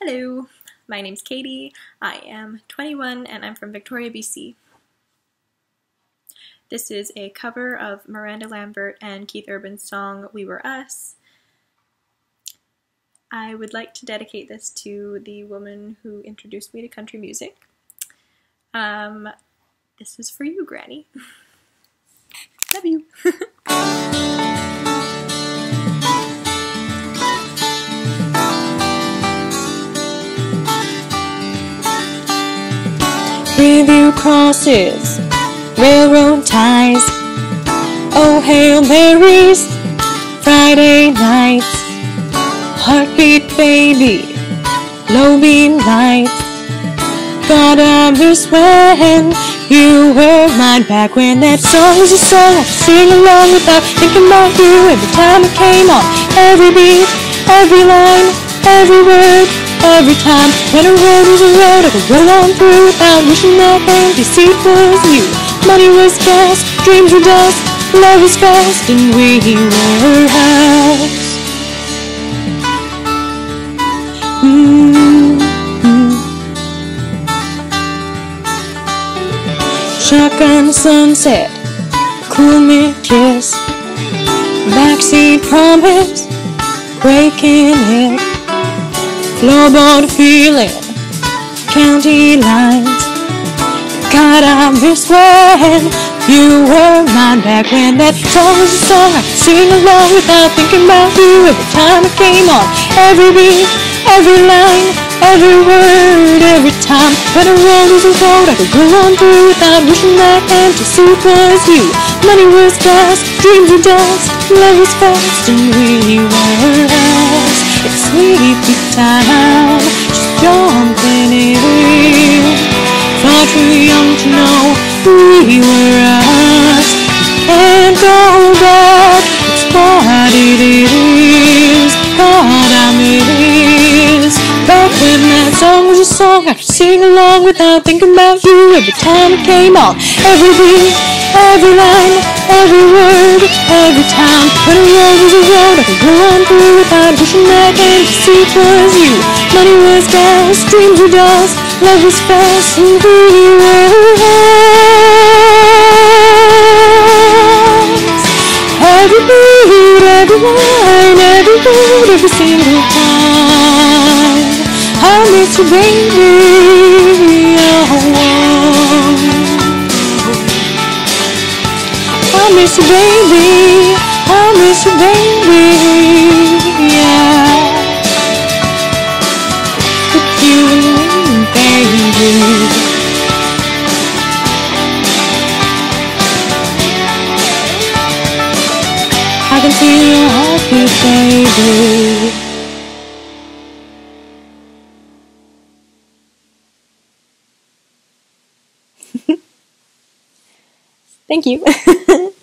Hello, my name's Cady. I am 21 and I'm from Victoria, BC. This is a cover of Miranda Lambert and Keith Urban's song We Were Us. I would like to dedicate this to the woman who introduced me to country music. Um, this is for you, Granny. Love you. Review crosses, railroad ties, oh Hail Marys, Friday nights, heartbeat baby, low beam lights. God, I miss when you were mine back when that song was a song I could sing along without thinking about you every time it came on. Every beat, every line, every word. Every time when a road was a road I could roll on through without wishing empty seat was you. Money was fast, dreams were dust, love was fast, and we were house. Mm-hmm. Shotgun sunset, cool me kiss, backseat promise, breaking it floorboard feeling, county lines. God, I miss when you were mine back when that song was a song I sing along without thinking about you every time it came on. Every beat, every line, every word, every time. When a road was road I could go on through without wishing that empty seat was you. Money was gas, dreams were dust, love was fast, and we were us. It's sleepy time, just jumping in. Far too young to know we were us. Song I could sing along without thinking about you every time it came on. Every beat, every line, every word, every time. When a road was a road I could go on through without wishing that fantasy was you. Money was gas, dreams were dust, love was fast, and we were lost. Every beat, every line, every word, every single time. I miss you, baby. Oh, I miss you, baby. I miss you, baby. Yeah. With you and baby. I can feel your heartbeat, baby. Thank you.